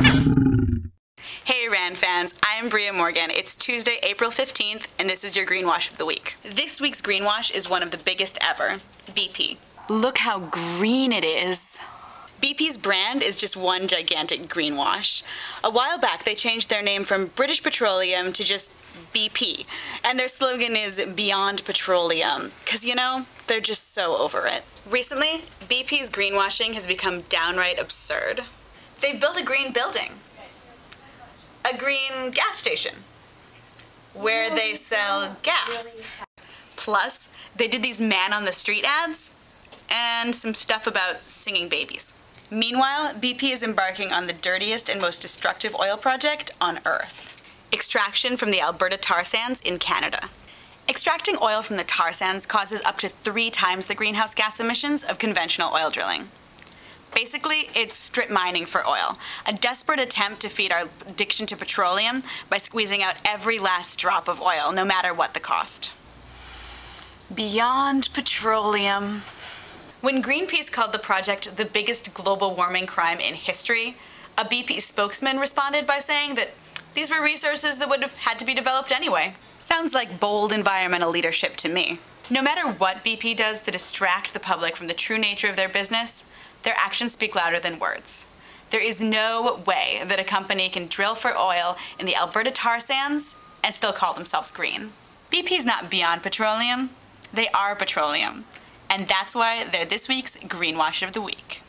Hey RAN fans, I am Bria Morgan. It's Tuesday, April 15th, and this is your Greenwash of the Week. This week's Greenwash is one of the biggest ever BP. Look how green it is. BP's brand is just one gigantic greenwash. A while back, they changed their name from British Petroleum to just BP, and their slogan is Beyond Petroleum, because you know, they're just so over it. Recently, BP's greenwashing has become downright absurd. They've built a green building, a green gas station, where they sell gas. Plus, they did these man on the street ads and some stuff about singing babies. Meanwhile, BP is embarking on the dirtiest and most destructive oil project on Earth extraction from the Alberta tar sands in Canada. Extracting oil from the tar sands causes up to three times the greenhouse gas emissions of conventional oil drilling. Basically, it's strip mining for oil, a desperate attempt to feed our addiction to petroleum by squeezing out every last drop of oil, no matter what the cost. Beyond petroleum. When Greenpeace called the project the biggest global warming crime in history, a BP spokesman responded by saying that these were resources that would have had to be developed anyway. Sounds like bold environmental leadership to me. No matter what BP does to distract the public from the true nature of their business, their actions speak louder than words. There is no way that a company can drill for oil in the Alberta tar sands and still call themselves green. BP's not beyond petroleum, they are petroleum. And that's why they're this week's Greenwash of the Week.